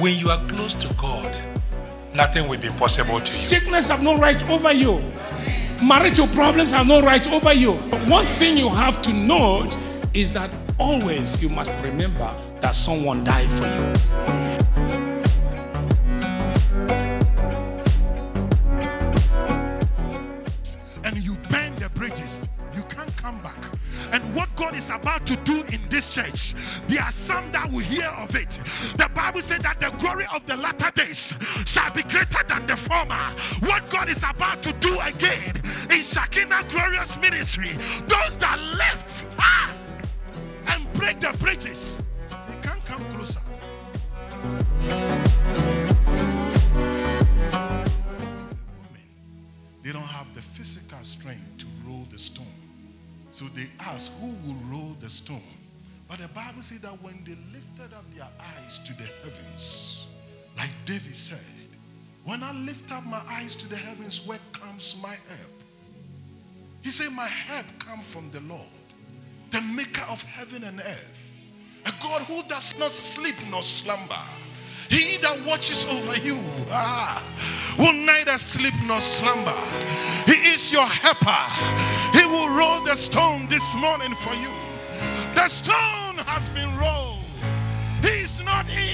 When you are close to God, nothing will be possible to you. Sickness have no right over you. Marital problems have no right over you. But one thing you have to note is that always you must remember that someone died for you. About to do in this church, there are some that will hear of it. The Bible said that the glory of the latter days shall be greater than the former. What God is about to do again in Shekinah Glorious Ministry, those that left ah, and break the bridges, they can't come closer. So they asked, Who will roll the stone? But the Bible said that when they lifted up their eyes to the heavens, like David said, When I lift up my eyes to the heavens, where comes my help? He said, My help comes from the Lord, the maker of heaven and earth, a God who does not sleep nor slumber. He that watches over you ah, will neither sleep nor slumber. He is your helper. Will roll the stone this morning for you. The stone has been rolled. He's not in.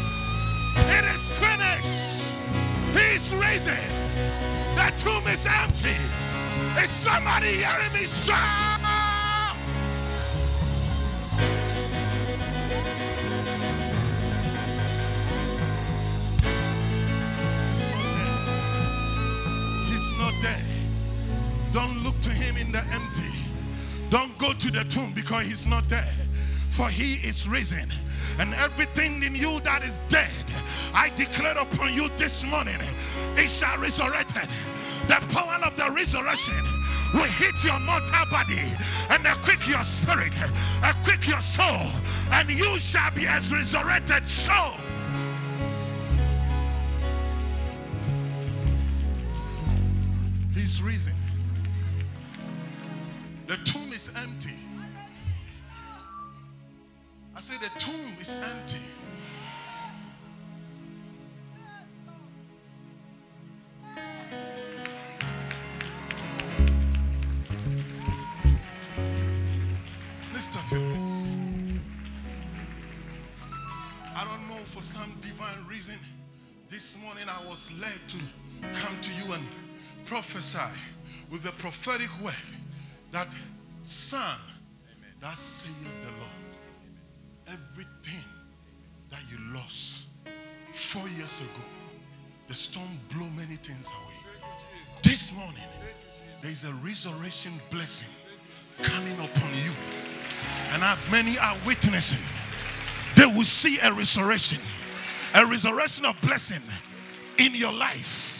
It is finished. He's risen. The tomb is empty. Is somebody hearing me shout? He's not there. Don't look to him in the empty. Don't go to the tomb because he's not there. For he is risen. And everything in you that is dead, I declare upon you this morning, it shall resurrected. The power of the resurrection will hit your mortal body and equip your spirit, equip your soul, and you shall be as resurrected soul. He's risen. The tomb is empty. I say the tomb is empty. Prophesy with the prophetic word that son that says the Lord everything that you lost four years ago the storm blew many things away. This morning there is a resurrection blessing coming upon you. And many are witnessing they will see a resurrection a resurrection of blessing in your life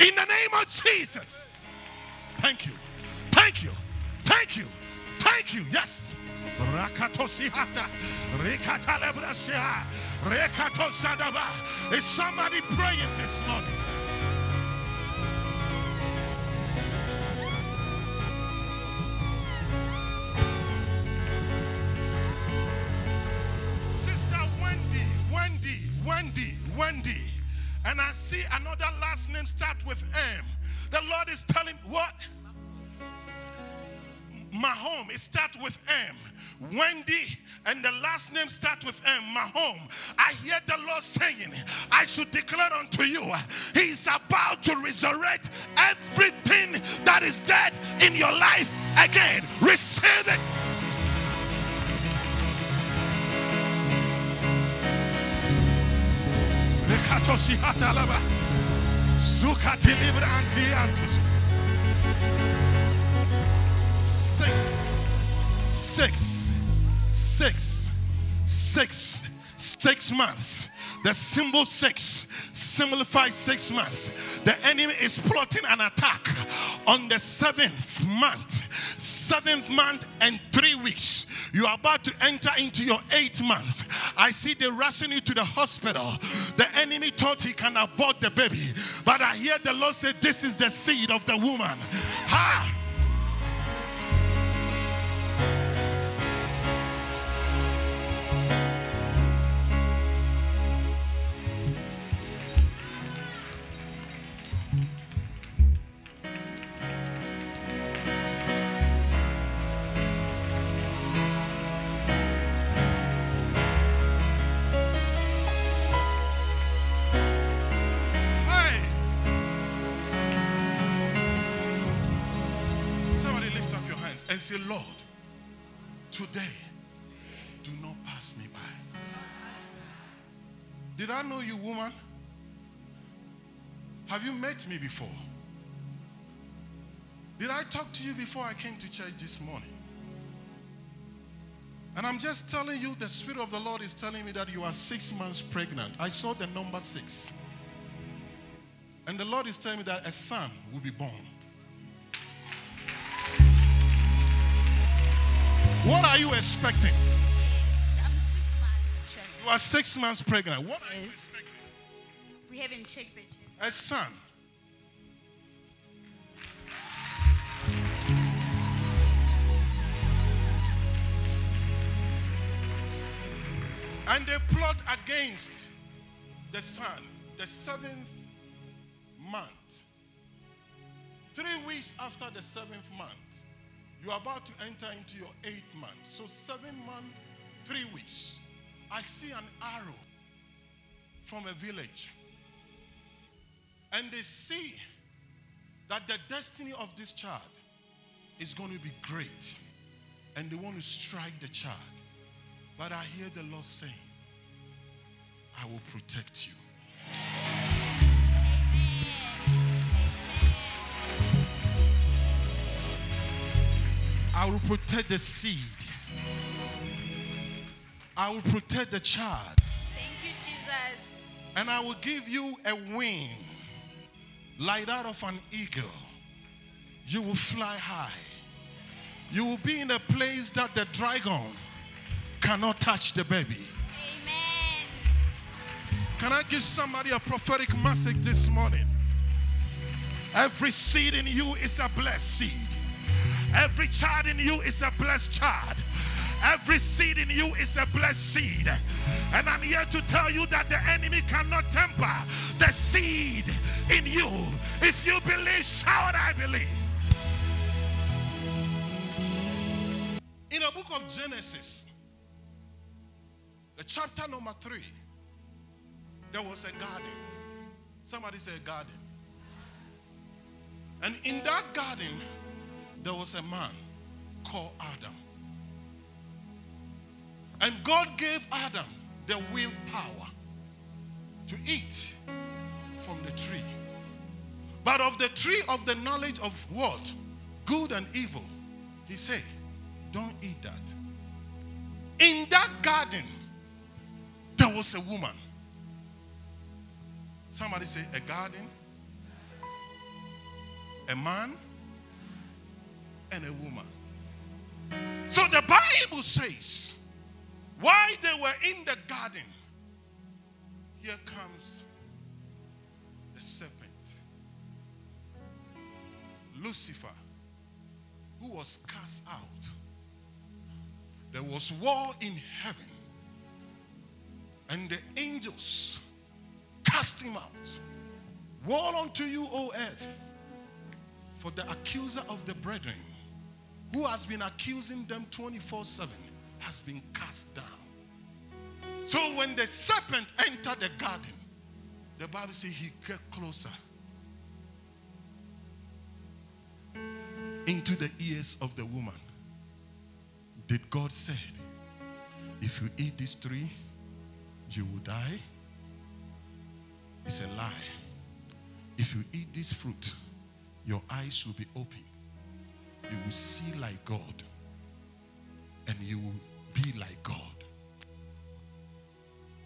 in the name of Jesus. Thank you. Thank you. Thank you. Thank you. Yes. Is somebody praying this morning? Sister Wendy, Wendy, Wendy, Wendy. And I see another last name start with M. The Lord is telling what? Mahom, it starts with M. Wendy, and the last name starts with M. Mahom. I hear the Lord saying, I should declare unto you, He's about to resurrect everything that is dead in your life again. Receive it. Rekatoshi hatalaba. Zukati libra antiantus. Six, six, six, six, six months. The symbol six signifies six months. The enemy is plotting an attack on the seventh month. Seventh month and three weeks. You are about to enter into your eighth month. I see they rushing you to the hospital. The enemy thought he can abort the baby, but I hear the Lord say, This is the seed of the woman. Ha! And say, Lord, today do not pass me by. Did I know you, woman? Have you met me before? Did I talk to you before I came to church this morning? And I'm just telling you, the Spirit of the Lord is telling me that you are six months pregnant. I saw the number six. And the Lord is telling me that a son will be born. What are you expecting? Yes, I'm six months. You are six months pregnant. What are you expecting? We haven't checked the check. A son. And they plot against the son, the seventh month. Three weeks after the seventh month, you are about to enter into your eighth month. So, seven months, three weeks. I see an arrow from a village and they see that the destiny of this child is going to be great and they want to strike the child but i hear the lord saying i will protect you i will protect the seed i will protect the child Thank you, Jesus. and I will give you a wing like that of an eagle. You will fly high. You will be in a place that the dragon cannot touch the baby. Amen. Can I give somebody a prophetic message this morning? Every seed in you is a blessed seed. Every child in you is a blessed child. Every seed in you is a blessed seed. And I'm here to tell you that the enemy cannot temper the seed in you. If you believe, shout, I believe. In the book of Genesis, the chapter number three, there was a garden. Somebody say garden. And in that garden, there was a man called Adam. And God gave Adam the willpower to eat from the tree. But of the tree of the knowledge of what? Good and evil. He said, don't eat that. In that garden, there was a woman. Somebody say, a garden, a man, and a woman. So the Bible says, while they were in the garden, here comes the serpent, Lucifer, who was cast out. There was war in heaven, and the angels cast him out. Woe unto you, O earth, for the accuser of the brethren who has been accusing them 24 7 has been cast down. So when the serpent entered the garden, the Bible says he got closer into the ears of the woman. Did God said, if you eat this tree, you will die? It's a lie. If you eat this fruit, your eyes will be open. You will see like God. And you will be like God.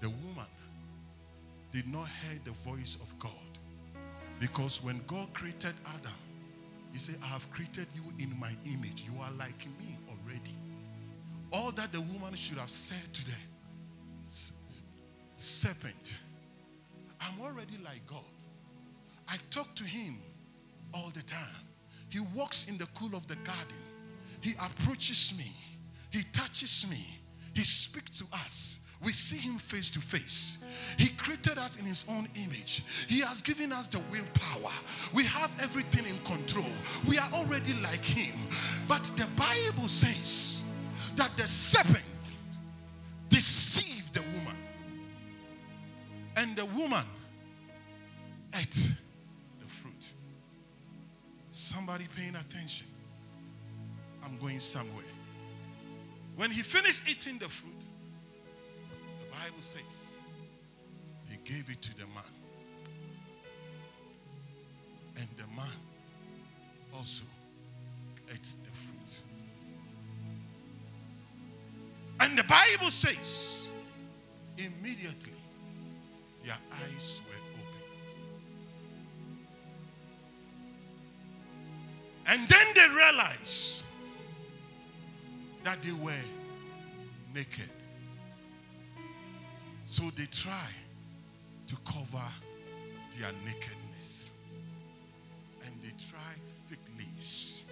The woman did not hear the voice of God. Because when God created Adam, he said, I have created you in my image. You are like me already. All that the woman should have said to the serpent, I'm already like God. I talk to him all the time. He walks in the cool of the garden. He approaches me. He touches me. He speaks to us. We see him face to face. He created us in his own image. He has given us the willpower. We have everything in control. We are already like him. But the Bible says that the serpent deceived the woman. And the woman ate. Somebody paying attention. I'm going somewhere. When he finished eating the fruit, the Bible says he gave it to the man. And the man also ate the fruit. And the Bible says immediately their eyes were And then they realized that they were naked. So they try to cover their nakedness. And they try fig leaves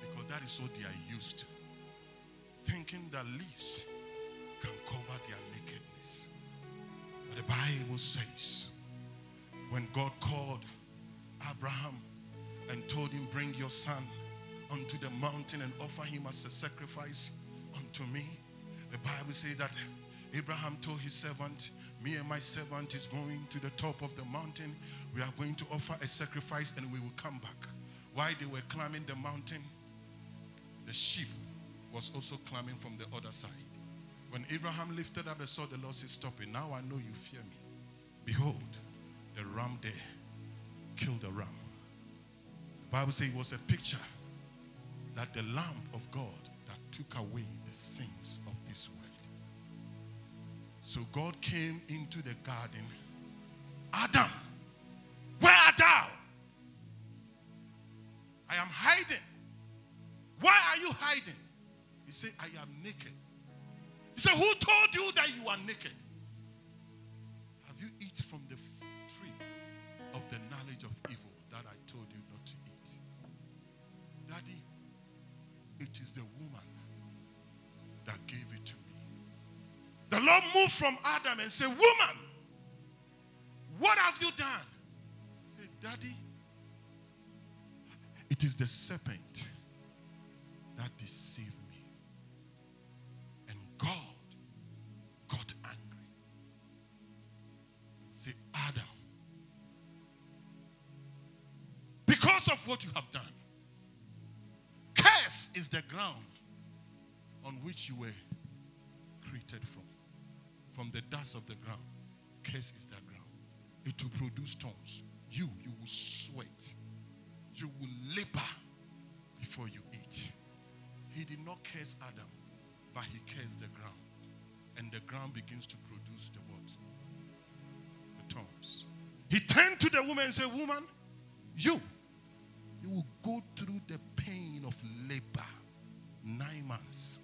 because that is what they are used to. Thinking that leaves can cover their nakedness. But the Bible says when God called Abraham and told him, Bring your son unto the mountain and offer him as a sacrifice unto me. The Bible says that Abraham told his servant, Me and my servant is going to the top of the mountain. We are going to offer a sacrifice and we will come back. While they were climbing the mountain, the sheep was also climbing from the other side. When Abraham lifted up and saw the Lord say, Stop it. Now I know you fear me. Behold, the ram there killed the ram. Bible says it was a picture that the Lamb of God that took away the sins of this world. So God came into the garden. Adam, where art thou? I am hiding. Why are you hiding? He said, I am naked. He said, Who told you that you are naked? Have you eaten from the tree of the knowledge of evil that I told you not to? Daddy, it is the woman that gave it to me. The Lord moved from Adam and said, Woman, what have you done? He said, Daddy, it is the serpent that deceived me. And God got angry. Say, Adam, because of what you have done, curse is the ground on which you were created from. From the dust of the ground, curse is the ground. It will produce stones. You, you will sweat. You will labor before you eat. He did not curse Adam, but he cursed the ground. And the ground begins to produce the what? The thorns. He turned to the woman and said, Woman, you, you will go through the pain of labor nine months.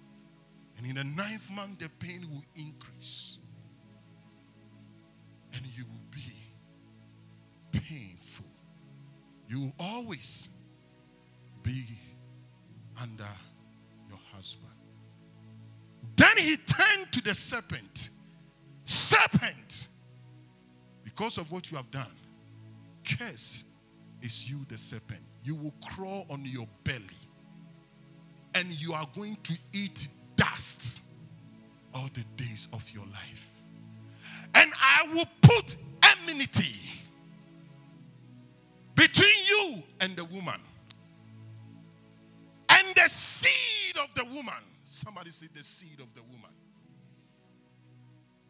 And in the ninth month, the pain will increase. And you will be painful. You will always be under your husband. Then he turned to the serpent. Serpent, because of what you have done, curse is you, the serpent. You will crawl on your belly and you are going to eat dust all the days of your life. And I will put enmity between you and the woman, and the seed of the woman. Somebody say, the seed of the woman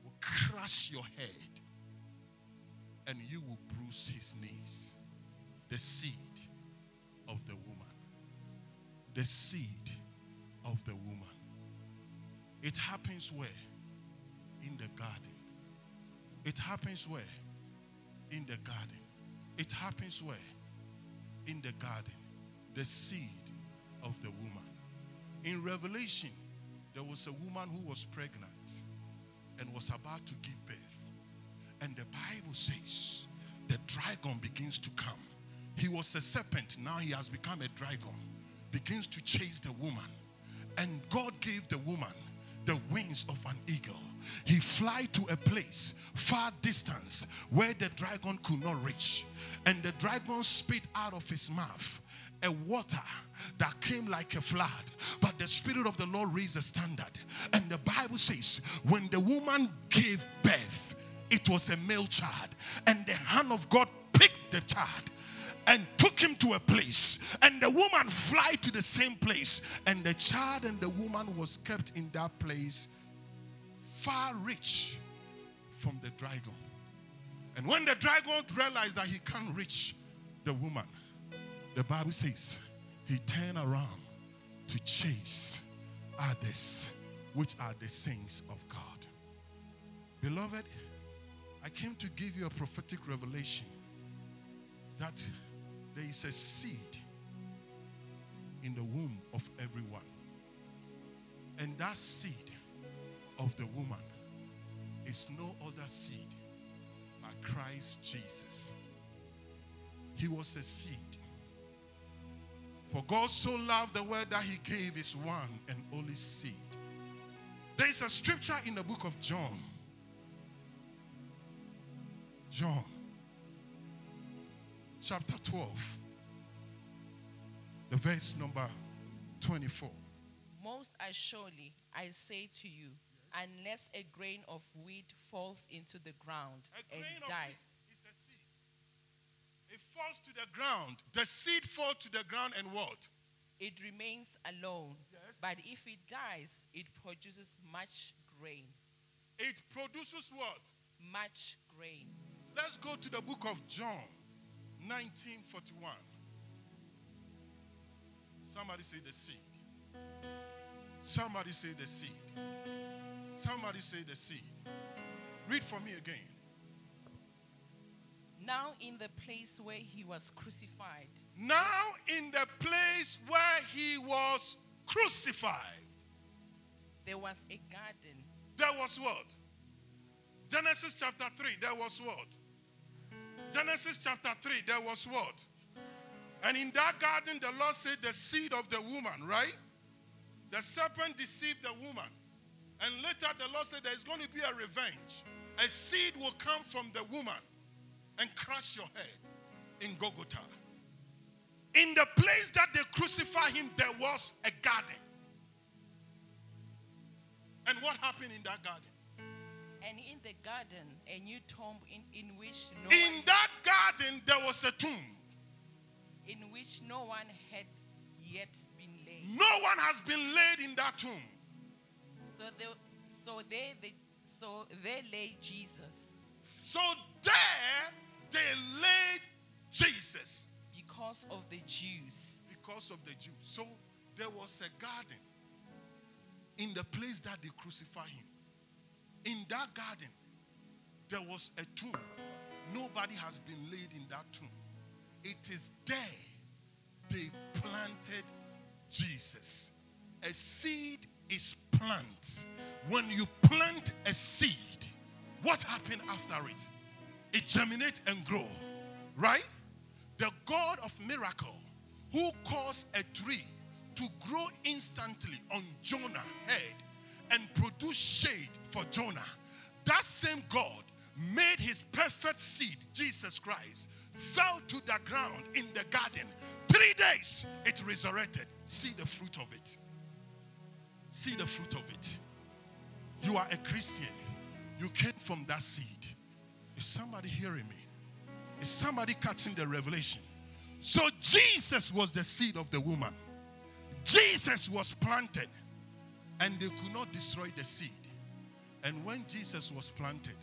will crush your head, and you will bruise his knees. The seed of the woman. The seed of the woman. It happens where? In the garden. It happens where? In the garden. It happens where? In the garden. The seed of the woman. In Revelation, there was a woman who was pregnant and was about to give birth. And the Bible says the dragon begins to come. He was a serpent, now he has become a dragon. Begins to chase the woman. And God gave the woman the wings of an eagle. He fly to a place far distance where the dragon could not reach. And the dragon spit out of his mouth a water that came like a flood. But the Spirit of the Lord raised a standard. And the Bible says, when the woman gave birth, it was a male child. And the hand of God picked the child and took him to a place. And the woman fly to the same place. And the child and the woman was kept in that place far reach from the dragon. And when the dragon realized that he can't reach the woman the bible says he turned around to chase others which are the saints of god. Beloved i came to give you a prophetic revelation that there is a seed in the womb of everyone. And that seed of the woman is no other seed but Christ Jesus. He was a seed. For God so loved the world that he gave his one and only seed. There is a scripture in the book of John. John chapter 12, the verse number 24. Most assuredly, I say to you, unless a grain of wheat falls into the ground A and dies, wheat is a seed. It falls to the ground. The seed falls to the ground and what? it remains alone. Yes. But if it dies, it produces much grain. It produces what? Much grain. Let's go to the book of John, 1941. Somebody say the seed. Somebody say the seed. Somebody say the seed. Read for me again. Now, in the place where he was crucified, Now, in the place where he was crucified, there was a garden there was what? Genesis chapter 3, there was what? Genesis chapter 3, there was what? And in that garden, the Lord said, the seed of the woman, right? The serpent deceived the woman. And later, the Lord said, there's going to be a revenge. A seed will come from the woman and crush your head in Golgotha. In the place that they crucified him, there was a garden. And what happened in that garden? And in the garden a new tomb in, in which no In one, that garden, there was a tomb. in which no one had yet been laid. No one has been laid in that tomb. So they, so they, they so they lay Jesus So there, they laid Jesus because of the Jews. because of the Jews. So there was a garden in the place that they crucified him. In that garden, there was a tomb. Nobody has been laid in that tomb. It is there they planted Jesus. A seed is plant. When you plant a seed, what happened after it? It germinates and grow, right? The God of miracle who caused a tree to grow instantly on Jonah's head and produce shade for Jonah. That same God made his perfect seed, Jesus Christ, fell to the ground in the garden. Three days it resurrected. See the fruit of it. See the fruit of it. You are a Christian. You came from that seed. Is somebody hearing me? Is somebody catching the revelation? So Jesus was the seed of the woman. Jesus was planted, and they could not destroy the seed. And when Jesus was planted,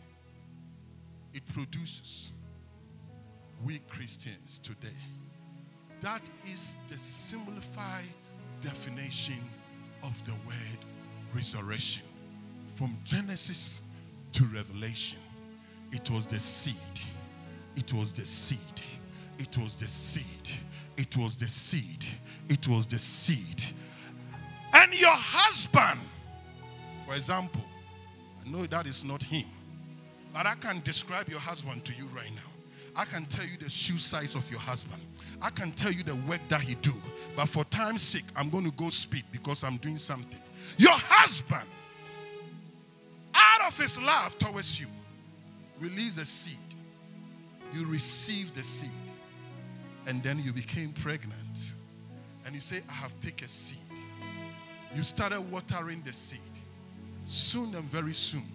it produces we Christians today. That is the simplified definition of the word resurrection. From Genesis to Revelation, it was the seed. It was the seed. It was the seed. It was the seed. It was the seed. And your husband, for example, I know that is not him, but I can describe your husband to you right now. I can tell you the shoe size of your husband. I can tell you the work that he do. But for time's sake, I'm going to go speed because I'm doing something. Your husband, out of his love towards you, release a seed. You receive the seed. And then you became pregnant. And you say, I have taken a seed. You started watering the seed. Soon and very soon,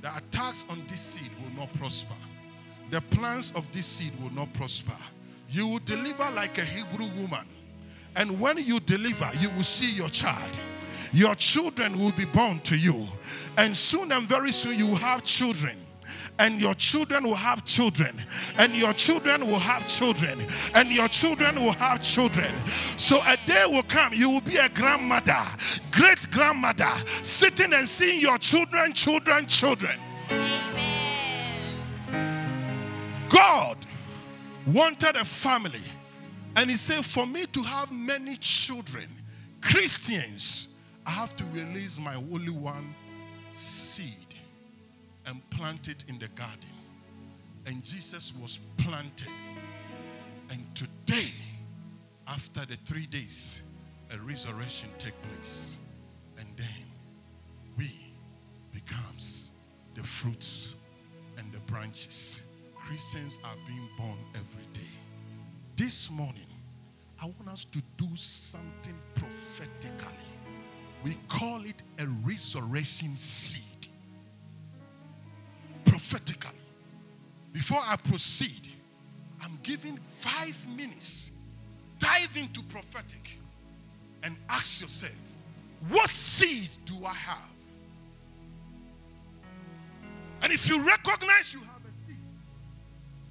the attacks on this seed will not prosper. The plans of this seed will not prosper. You will deliver like a Hebrew woman. And when you deliver, you will see your child. Your children will be born to you. And soon and very soon, you will have children and your children will have children, and your children will have children, and your children will have children. So a day will come, you will be a grandmother, great grandmother, sitting and seeing your children, children, children. Amen. God wanted a family, and He said, For me to have many children, Christians, I have to release my only one seed and plant it in the garden. And Jesus was planted. And today, after the three days, a resurrection take place. And then we becomes the fruits and the branches. Christians are being born every day. This morning, I want us to do something prophetically. We call it a resurrection seed Before I proceed, I'm giving five minutes. Dive into prophetic and ask yourself, what seed do I have? And if you recognize you have a seed,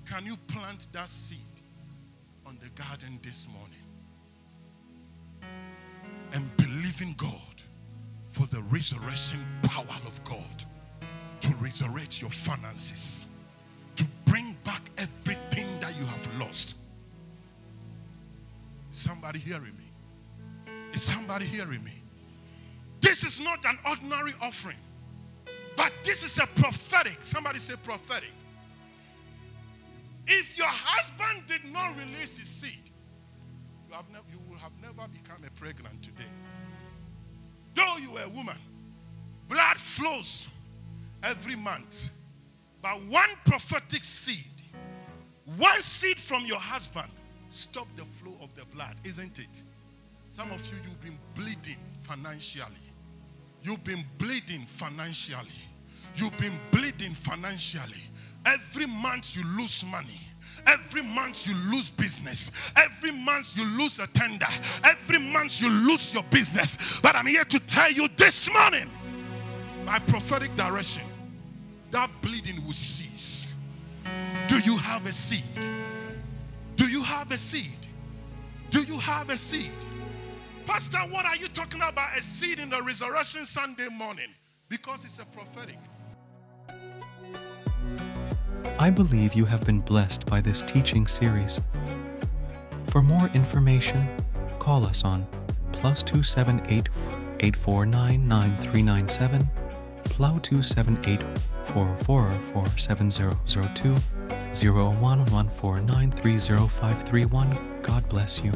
can you plant that seed on the garden this morning? And believe in God for the resurrection power of God to resurrect your finances, to bring back everything that you have lost. Somebody hearing me? Is somebody hearing me? This is not an ordinary offering, but this is a prophetic. Somebody say prophetic. If your husband did not release his seed, you, have you will have never become a pregnant today. Though you are a woman, blood flows every month. But one prophetic seed, one seed from your husband, stop the flow of the blood, isn't it? Some of you, you've been bleeding financially. You've been bleeding financially. You've been bleeding financially. Every month you lose money. Every month you lose business. Every month you lose a tender. Every month you lose your business. But I'm here to tell you this morning, by prophetic direction, that bleeding will cease. Do you have a seed? Do you have a seed? Do you have a seed? Pastor, what are you talking about? A seed in the resurrection Sunday morning? Because it's a prophetic. I believe you have been blessed by this teaching series. For more information, call us on plus 278 849 9397, plow 278 444 7002, 0114930531. God bless you.